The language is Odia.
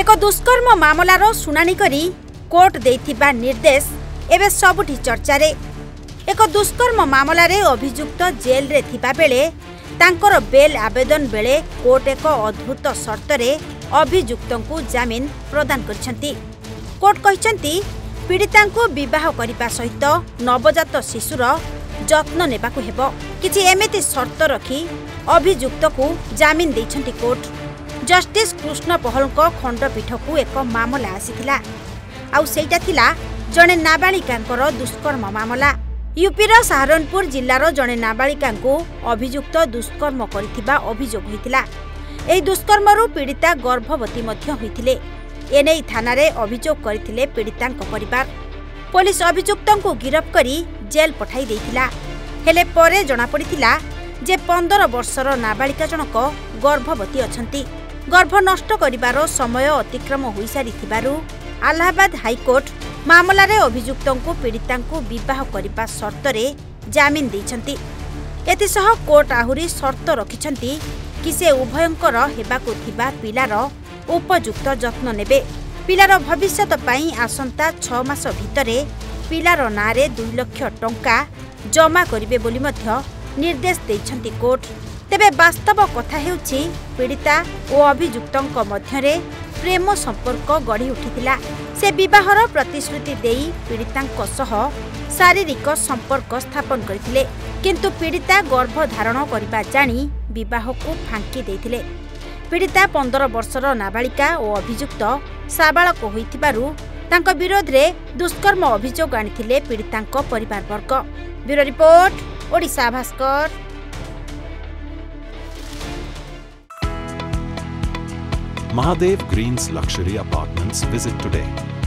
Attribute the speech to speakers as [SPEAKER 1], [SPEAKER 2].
[SPEAKER 1] ଏକ ଦୁଷ୍କର୍ମ ମାମଲାର ଶୁଣାଣି କରି କୋର୍ଟ ଦେଇଥିବା ନିର୍ଦ୍ଦେଶ ଏବେ ସବୁଠି ଚର୍ଚ୍ଚାରେ। ଏକ ଦୁଷ୍କର୍ମ ମାମଲାରେ ଅଭିଯୁକ୍ତ ଜେଲ୍ରେ ଥିବାବେଳେ ତାଙ୍କର ବେଲ୍ ଆବେଦନ ବେଳେ କୋର୍ଟ ଏକ ଅଦ୍ଭୁତ ସର୍ତ୍ତରେ ଅଭିଯୁକ୍ତଙ୍କୁ ଜାମିନ ପ୍ରଦାନ କରିଛନ୍ତି। କୋର୍ଟ କହିଛନ୍ତି ପୀଡ଼ିତାଙ୍କୁ ବିବାହ କରିବା ସହିତ ନବଜାତ ଶିଶୁର ଯତ୍ନ ନେବାକୁ ହେବ। କିଛି ଏମିତି ସର୍ତ୍ତ ରଖି ଅଭିଯୁକ୍ତକୁ ଜାମିନ ଦେଇଛନ୍ତି କୋର୍ଟ। ଜଷ୍ଟିସ କୃଷ୍ଣ ପହଲଙ୍କ ଖଣ୍ଡପୀଠକୁ ଏକ ମାମଲା ଆସିଥିଲା। ଆଉ ସେଇଟା ଥିଲା ଜଣେ ନାବାଳିକାଙ୍କର ଦୁଷ୍କର୍ମ ମାମଲା। ୟୁପିର ସାହାରନପୁର ଜିଲ୍ଲାର ଜଣେ ନାବାଳିକାଙ୍କୁ ଅଭିଯୁକ୍ତ ଦୁଷ୍କର୍ମ କରିଥିବା ଅଭିଯୋଗ ହୋଇଥିଲା। ଏହି ଦୁଷ୍କର୍ମରୁ ପୀଡ଼ିତା ଗର୍ଭବତୀ ମଧ୍ୟ ହୋଇଥିଲେ। ଏନେଇ ଥାନାରେ ଅଭିଯୋଗ କରିଥିଲେ ପୀଡ଼ିତାଙ୍କ ପରିବାର। ପୋଲିସ ଅଭିଯୁକ୍ତଙ୍କୁ ଗିରଫ କରି ଜେଲ୍ ପଠାଇ ଦେଇଥିଲା। ହେଲେ ପରେ ଜଣାପଡ଼ିଥିଲା ଯେ ପନ୍ଦର ବର୍ଷର ନାବାଳିକା ଜଣକ ଗର୍ଭବତୀ ଅଛନ୍ତି। ଗର୍ଭ ନଷ୍ଟ କରିବାର ସମୟ ଅତିକ୍ରମ ହୋଇସାରିଥିବାରୁ ଆହ୍ଲାବାଦ ହାଇକୋର୍ଟ ମାମଲାରେ ଅଭିଯୁକ୍ତଙ୍କୁ ପୀଡ଼ିତାଙ୍କୁ ବିବାହ କରିବା ସର୍ତ୍ତରେ ଜାମିନ ଦେଇଛନ୍ତି। ଏଥିସହ କୋର୍ଟ ଆହୁରି ସର୍ତ୍ତ ରଖିଛନ୍ତି କି ସେ ଉଭୟଙ୍କର ହେବାକୁ ଥିବା ପିଲାର ଉପଯୁକ୍ତ ଯତ୍ନ ନେବେ। ପିଲାର ଭବିଷ୍ୟତ ପାଇଁ ଆସନ୍ତା ଛଅ ମାସ ଭିତରେ ପିଲାର ନାଁରେ ଦୁଇ ଲକ୍ଷ ଟଙ୍କା ଜମା କରିବେ ବୋଲି ମଧ୍ୟ ନିର୍ଦ୍ଦେଶ ଦେଇଛନ୍ତି କୋର୍ଟ। ତେବେ ବାସ୍ତବ କଥା ହେଉଛି ପୀଡ଼ିତା ଓ ଅଭିଯୁକ୍ତଙ୍କ ମଧ୍ୟରେ ପ୍ରେମ ସମ୍ପର୍କ ଗଢ଼ି ଉଠିଥିଲା। ସେ ବିବାହର ପ୍ରତିଶ୍ରୁତି ଦେଇ ପୀଡ଼ିତାଙ୍କ ସହ ଶାରୀରିକ ସମ୍ପର୍କ ସ୍ଥାପନ କରିଥିଲେ। କିନ୍ତୁ ପୀଡ଼ିତା ଗର୍ଭଧାରଣ କରିବା ଜାଣି ବିବାହକୁ ଫାଙ୍କି ଦେଇଥିଲେ। ପୀଡ଼ିତା ପନ୍ଦର ବର୍ଷର ନାବାଳିକା ଓ ଅଭିଯୁକ୍ତ ସାବାଳକ ହୋଇଥିବାରୁ ତାଙ୍କ ବିରୋଧରେ ଦୁଷ୍କର୍ମ ଅଭିଯୋଗ ଆଣିଥିଲେ ପୀଡ଼ିତାଙ୍କ ପରିବାରବର୍ଗ। Bureau report Odisha Bhaskar.
[SPEAKER 2] Mahadev Greens Luxury Apartments. Visit today.